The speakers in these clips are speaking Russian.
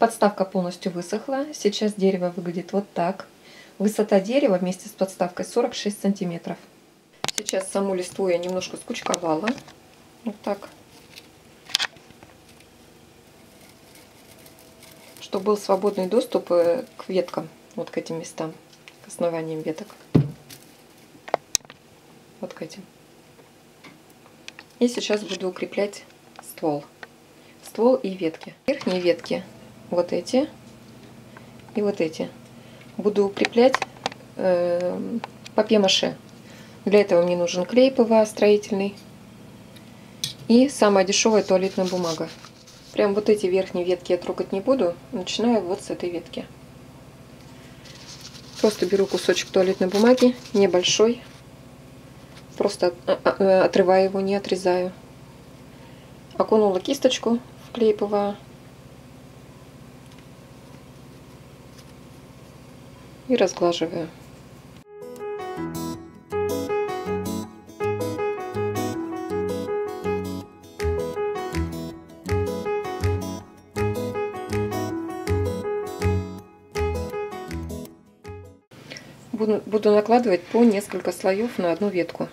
Подставка полностью высохла. Сейчас дерево выглядит вот так. Высота дерева вместе с подставкой 46 сантиметров. Сейчас саму листву я немножко скучковала. Вот так. Чтобы был свободный доступ э, к веткам, вот к этим местам, к основаниям веток. Вот к этим. И сейчас буду укреплять ствол. Ствол и ветки. Верхние ветки, вот эти и вот эти, буду укреплять э, папье-маше. Для этого мне нужен клей ПВА строительный и самая дешевая туалетная бумага. Прям вот эти верхние ветки я трогать не буду, начинаю вот с этой ветки. Просто беру кусочек туалетной бумаги, небольшой, просто э, отрываю его, не отрезаю. Окунула кисточку в клей ПВА. И разглаживаю. Буду, накладывать по несколько слоев на одну ветку.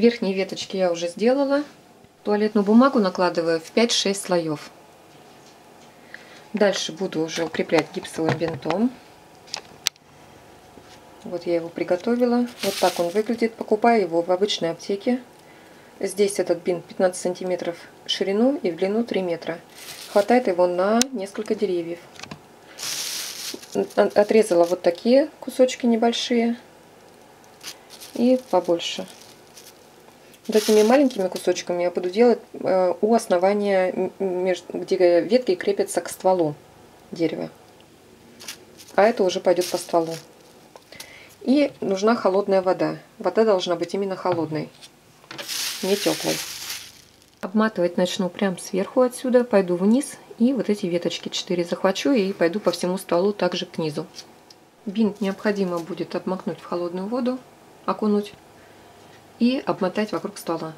Верхние веточки я уже сделала. Туалетную бумагу накладываю в 5-6 слоев. Дальше буду уже укреплять гипсовым бинтом. Вот я его приготовила. Вот так он выглядит. Покупаю его в обычной аптеке. Здесь этот бинт 15 сантиметров в ширину и в длину 3 метра. Хватает его на несколько деревьев. Отрезала вот такие кусочки небольшие и побольше. Вот этими маленькими кусочками я буду делать э, у основания, где ветки крепятся к стволу дерева. А это уже пойдет по стволу. И нужна холодная вода. Вода должна быть именно холодной, не теплой. Обматывать начну прям сверху отсюда, пойду вниз и вот эти веточки 4 захвачу и пойду по всему стволу также к низу. Бинт необходимо будет обмакнуть в холодную воду, окунуть и обмотать вокруг стола.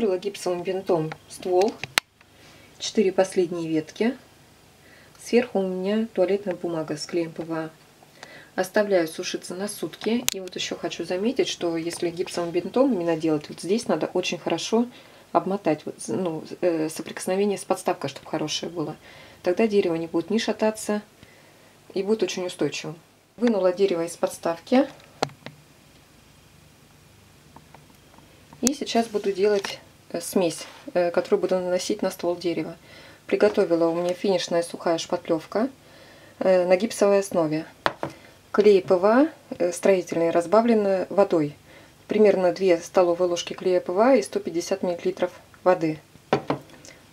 Накрыла гипсовым бинтом ствол, 4 последние ветки. Сверху у меня туалетная бумага с клеем ПВА. Оставляю сушиться на сутки. И вот еще хочу заметить, что если гипсовым бинтом именно делать, вот здесь надо очень хорошо обмотать вот, ну, э, соприкосновение с подставкой, чтобы хорошее было. Тогда дерево не будет ни шататься и будет очень устойчивым. Вынула дерево из подставки. И сейчас буду делать смесь, э, которую буду наносить на ствол дерева. Приготовила у меня финишная сухая шпатлевка э, на гипсовой основе. Клей ПВА строительный разбавлен водой. Примерно 2 столовые ложки клея ПВА и 150 мл воды.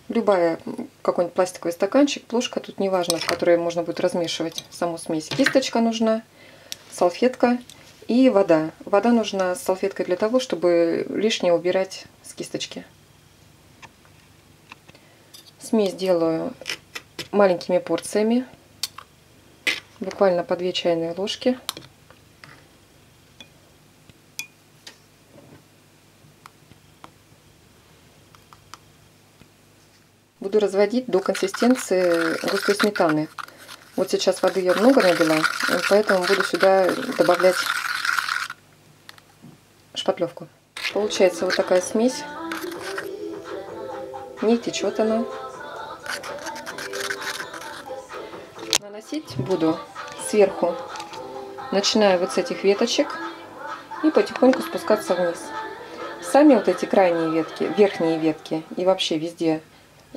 Любая какой-нибудь пластиковый стаканчик, плошка, тут неважно, в которой можно будет размешивать саму смесь. Кисточка нужна, салфетка и вода. Вода нужна с салфеткой для того, чтобы лишнее убирать с кисточки. Смесь делаю маленькими порциями, буквально по 2 чайные ложки. Буду разводить до консистенции густой сметаны. Вот сейчас воды я много налила, поэтому буду сюда добавлять шпатлевку. Получается вот такая смесь. Не течет она. Наносить буду сверху, начиная вот с этих веточек и потихоньку спускаться вниз. Сами вот эти крайние ветки, верхние ветки и вообще везде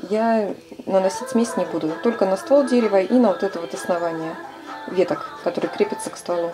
я наносить смесь не буду. Только на ствол дерева и на вот это вот основание веток, которые крепятся к стволу.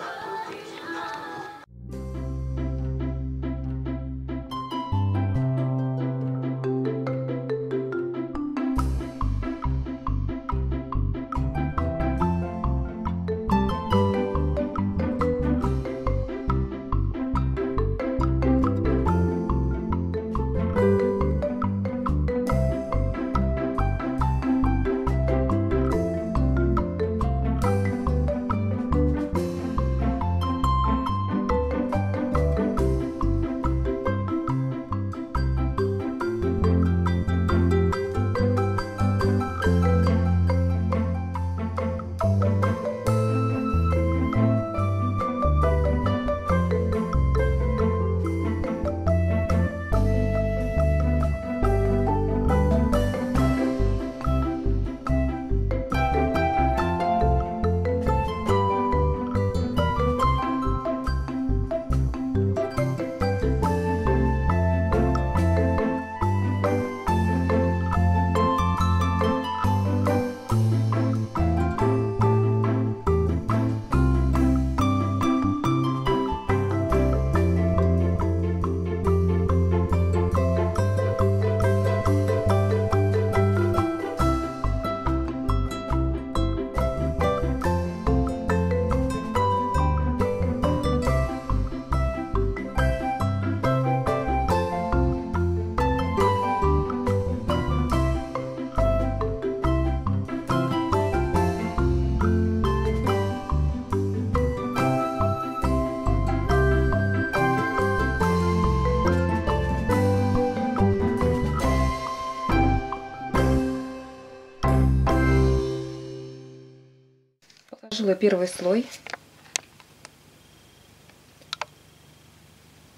Положила первый слой.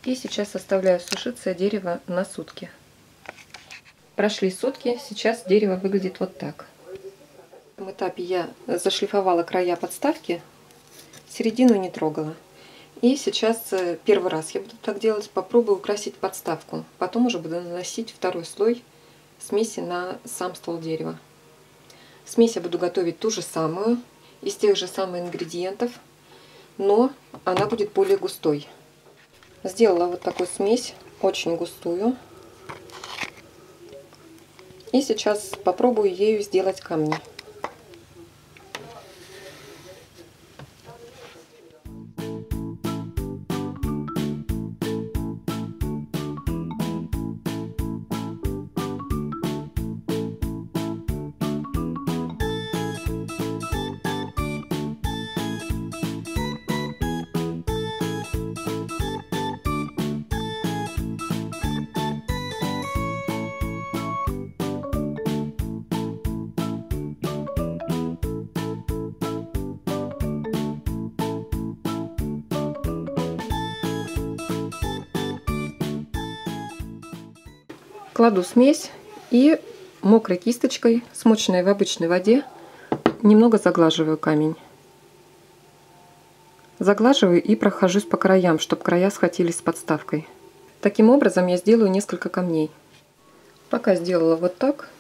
И сейчас оставляю сушиться дерево на сутки. Прошли сутки, сейчас дерево выглядит вот так. В этом этапе я зашлифовала края подставки, середину не трогала. И сейчас э, первый раз я буду так делать, попробую украсить подставку. Потом уже буду наносить второй слой смеси на сам ствол дерева. Смесь я буду готовить ту же самую, из тех же самых ингредиентов, но она будет более густой. Сделала вот такую смесь, очень густую. И сейчас попробую ею сделать камни. Кладу смесь и мокрой кисточкой, смоченной в обычной воде, немного заглаживаю камень. Заглаживаю и прохожусь по краям, чтобы края схватились с подставкой. Таким образом я сделаю несколько камней. Пока сделала вот так.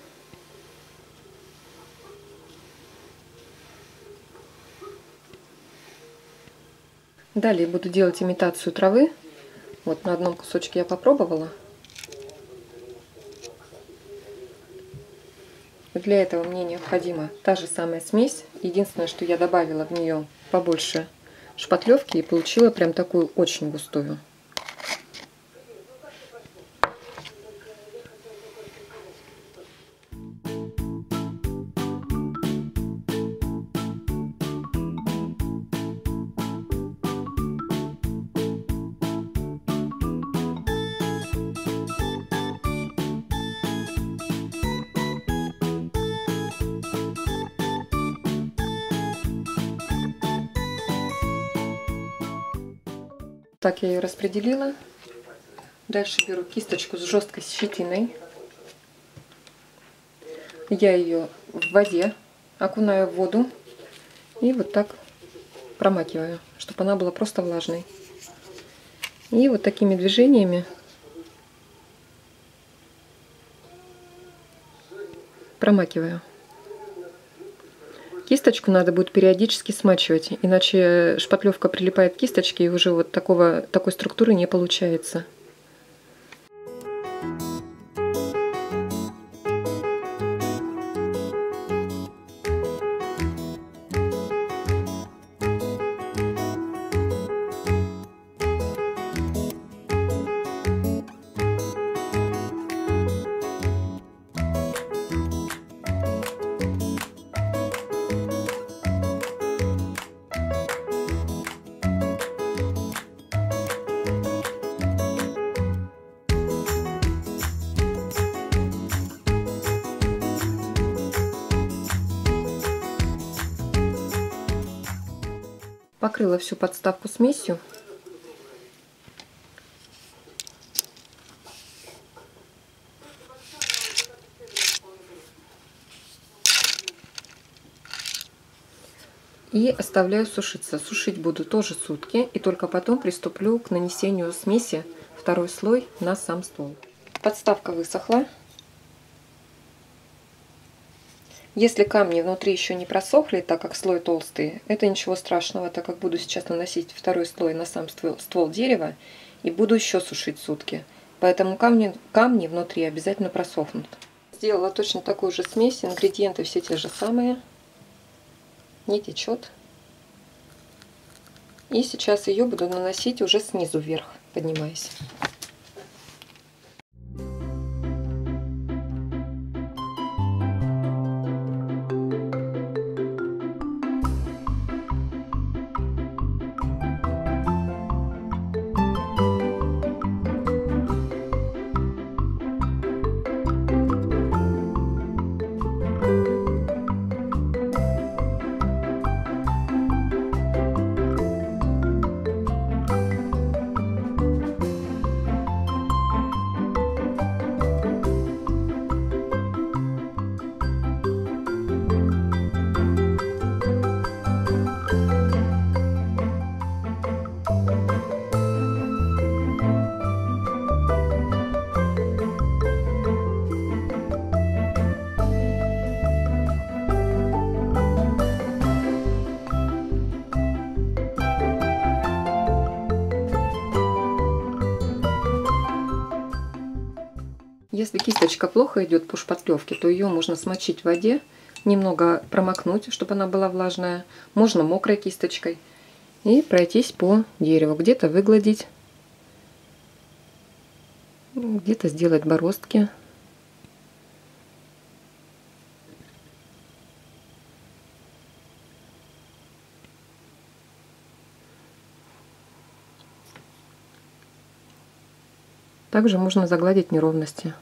Далее буду делать имитацию травы. Вот на одном кусочке я попробовала. Для этого мне необходима та же самая смесь. Единственное, что я добавила в нее побольше шпатлевки и получила прям такую очень густую. Так я ее распределила. Дальше беру кисточку с жесткой щетиной. Я ее в воде окунаю в воду и вот так промакиваю, чтобы она была просто влажной. И вот такими движениями промакиваю. Кисточку надо будет периодически смачивать, иначе шпатлевка прилипает к кисточке и уже вот такого, такой структуры не получается. Покрыла всю подставку смесью. И оставляю сушиться. Сушить буду тоже сутки. И только потом приступлю к нанесению смеси второй слой на сам стол. Подставка высохла. Если камни внутри еще не просохли, так как слой толстый, это ничего страшного, так как буду сейчас наносить второй слой на сам ствол, ствол дерева и буду еще сушить сутки. Поэтому камни, камни внутри обязательно просохнут. Сделала точно такую же смесь, ингредиенты все те же самые. Не течет. И сейчас ее буду наносить уже снизу вверх, поднимаясь. Если кисточка плохо идет по шпатлевке, то ее можно смочить в воде, немного промокнуть, чтобы она была влажная. Можно мокрой кисточкой. И пройтись по дереву. Где-то выгладить, где-то сделать бороздки. Также можно загладить неровности.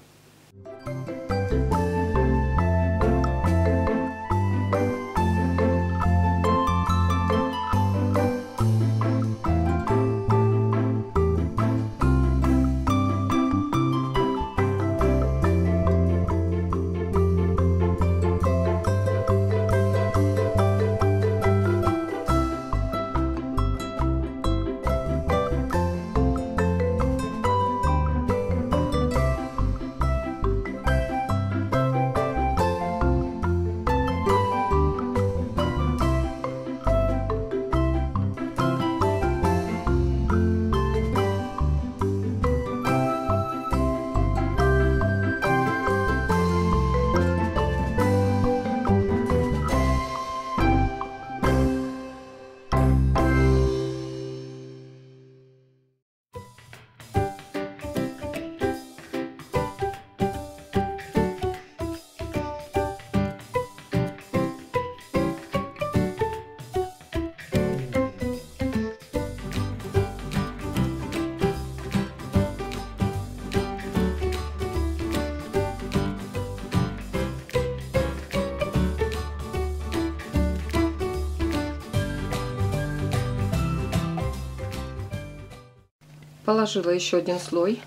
Положила еще один слой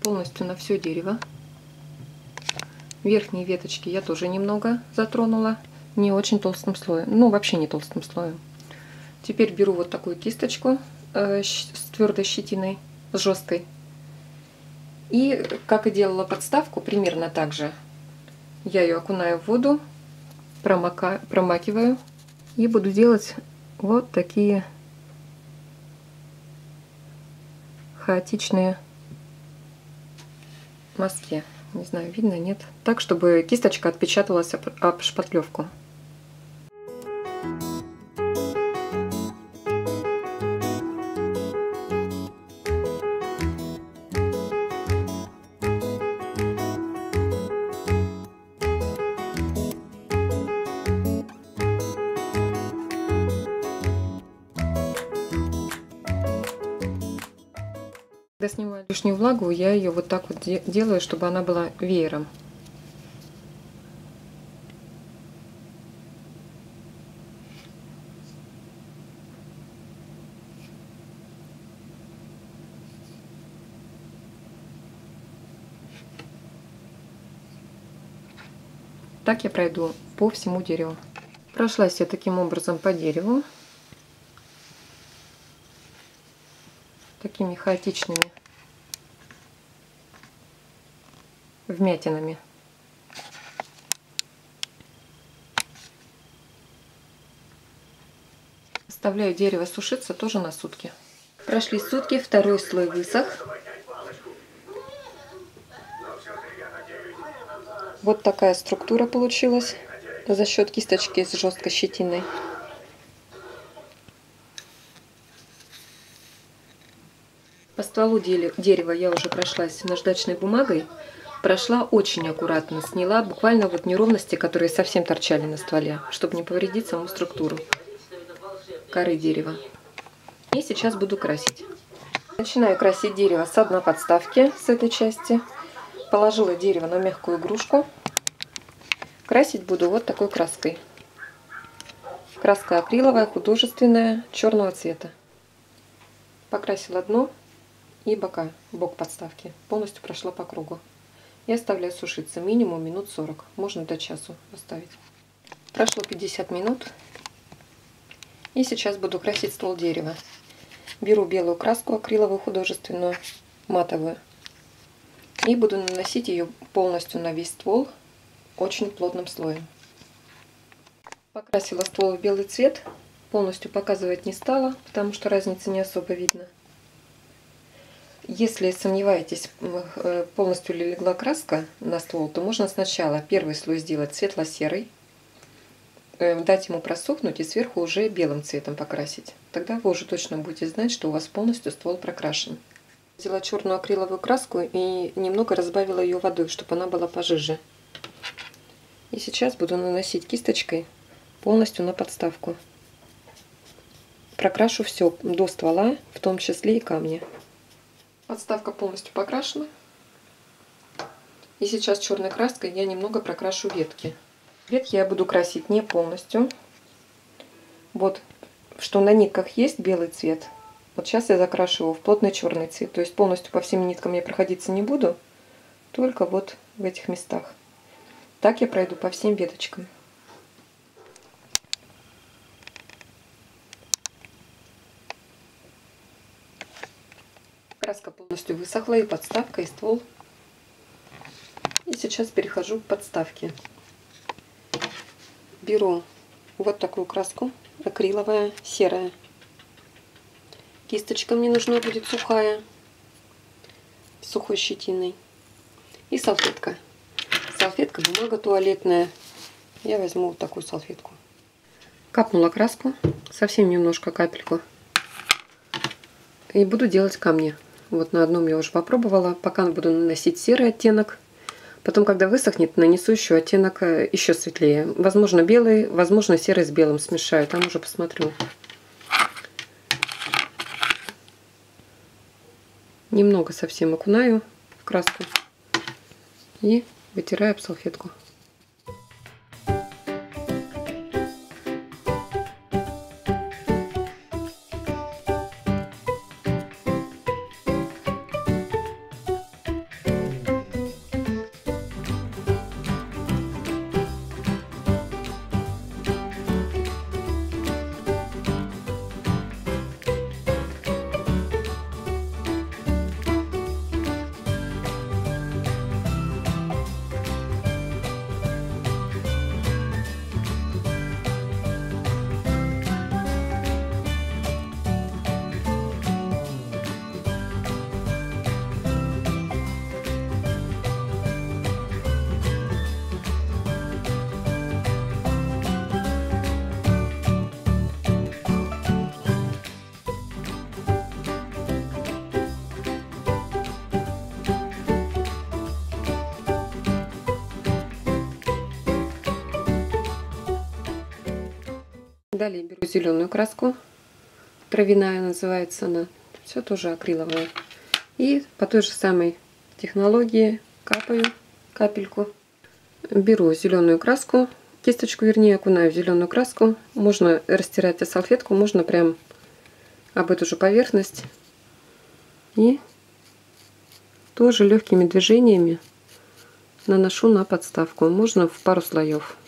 полностью на все дерево. Верхние веточки я тоже немного затронула, не очень толстым слоем, ну вообще не толстым слоем. Теперь беру вот такую кисточку э, с твердой щетиной, с жесткой. И, как и делала подставку, примерно так же. Я ее окунаю в воду, промока, промакиваю и буду делать вот такие хаотичные мазки. Не знаю, видно, нет. Так, чтобы кисточка отпечаталась об шпатлевку. Лишнюю влагу, я ее вот так вот делаю, чтобы она была веером. Так я пройду по всему дереву. Прошлась я таким образом по дереву. такими хаотичными вмятинами. Оставляю дерево сушиться тоже на сутки. Прошли сутки, второй слой высох. Вот такая структура получилась за счет кисточки с жесткой щетиной. По стволу дерева я уже прошлась наждачной бумагой. Прошла очень аккуратно, сняла буквально вот неровности, которые совсем торчали на стволе, чтобы не повредить саму структуру коры дерева. И сейчас буду красить. Начинаю красить дерево с одной подставки, с этой части. Положила дерево на мягкую игрушку. Красить буду вот такой краской. Краска акриловая, художественная, черного цвета. Покрасила дно и бока, бок подставки. Полностью прошла по кругу. И оставляю сушиться минимум минут 40. Можно до часу оставить. Прошло 50 минут. И сейчас буду красить ствол дерева. Беру белую краску акриловую художественную, матовую. И буду наносить ее полностью на весь ствол очень плотным слоем. Покрасила ствол в белый цвет. Полностью показывать не стала, потому что разницы не особо видно. Если сомневаетесь, э, полностью ли легла краска на ствол, то можно сначала первый слой сделать светло-серый, э, дать ему просохнуть и сверху уже белым цветом покрасить. Тогда вы уже точно будете знать, что у вас полностью ствол прокрашен. Взяла черную акриловую краску и немного разбавила ее водой, чтобы она была пожиже. И сейчас буду наносить кисточкой полностью на подставку. Прокрашу все до ствола, в том числе и камни. Подставка полностью покрашена. И сейчас черной краской я немного прокрашу ветки. Ветки я буду красить не полностью. Вот, что на нитках есть белый цвет. Вот сейчас я закрашу его в плотный черный цвет. То есть полностью по всем ниткам я проходиться не буду. Только вот в этих местах. Так я пройду по всем веточкам. Краска полностью высохла, и подставка, и ствол. И сейчас перехожу к подставке. Беру вот такую краску, акриловая, серая. Кисточка мне нужна будет сухая, сухой щетиной. И салфетка. Салфетка, бумага туалетная. Я возьму вот такую салфетку. Капнула краску, совсем немножко капельку. И буду делать камни. Вот на одном я уже попробовала. Пока буду наносить серый оттенок. Потом, когда высохнет, нанесу еще оттенок э, еще светлее. Возможно, белый, возможно, серый с белым смешаю. Там уже посмотрю. Немного совсем окунаю в краску и вытираю об салфетку. Далее беру зеленую краску, травяная называется она, все тоже акриловая. И по той же самой технологии капаю капельку. Беру зеленую краску, кисточку вернее, окунаю в зеленую краску. Можно растирать салфетку, можно прям об эту же поверхность. И тоже легкими движениями наношу на подставку. Можно в пару слоев.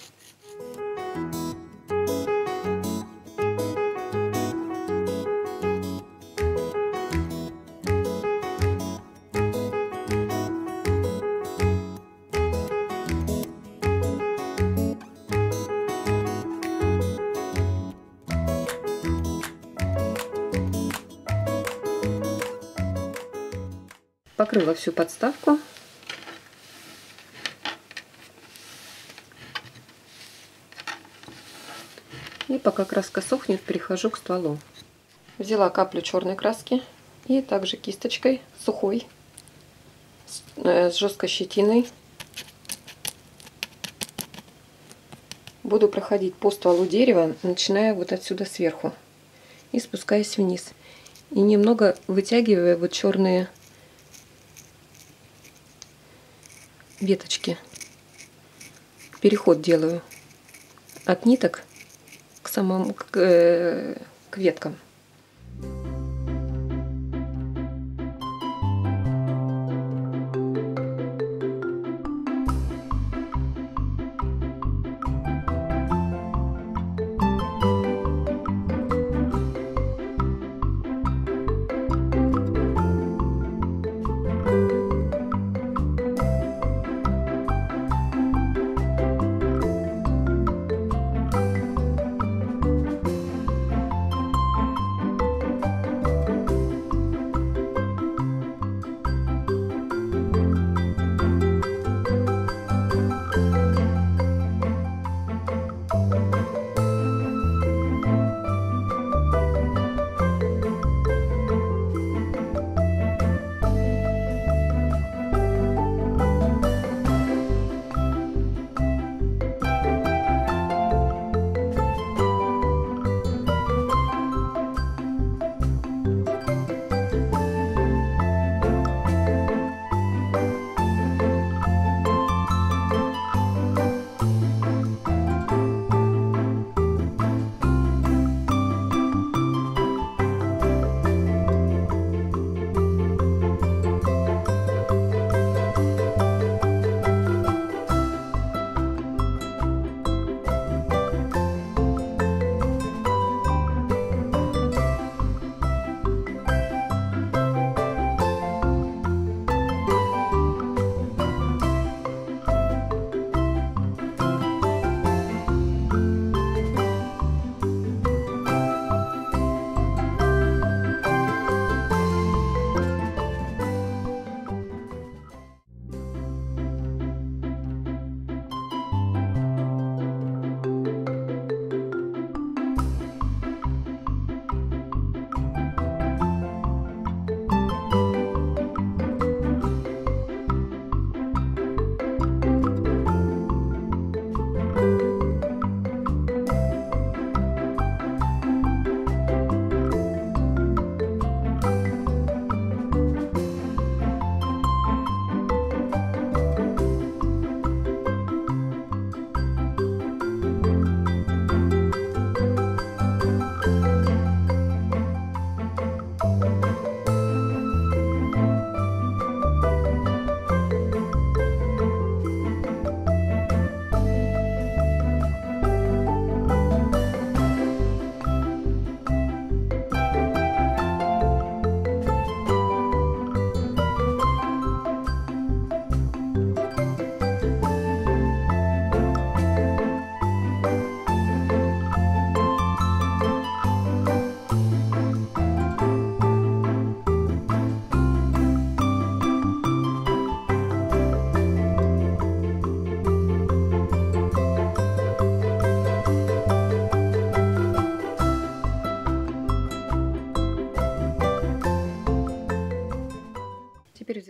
Покрыла всю подставку. И пока краска сохнет, перехожу к стволу. Взяла каплю черной краски и также кисточкой сухой с э, жесткой щетиной буду проходить по стволу дерева, начиная вот отсюда сверху и спускаясь вниз. И немного вытягивая вот черные веточки. Переход делаю от ниток к самому к, э, к веткам.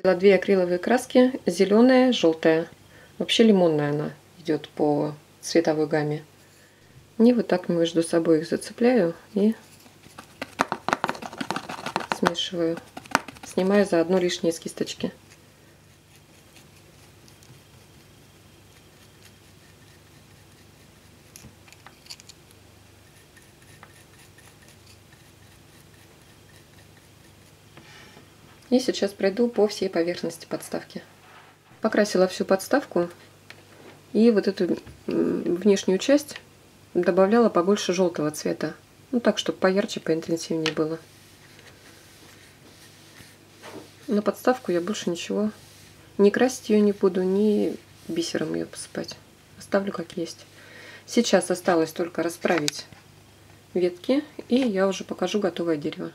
Взяла две акриловые краски, зеленая, желтая. Вообще лимонная она идет по цветовой гамме. И вот так между собой их зацепляю и смешиваю. Снимаю заодно лишние с кисточки. И сейчас пройду по всей поверхности подставки. Покрасила всю подставку и вот эту внешнюю часть добавляла побольше желтого цвета. Ну так, чтобы поярче, поинтенсивнее было. На подставку я больше ничего не красить ее не буду, ни бисером ее посыпать. Оставлю как есть. Сейчас осталось только расправить ветки, и я уже покажу готовое дерево.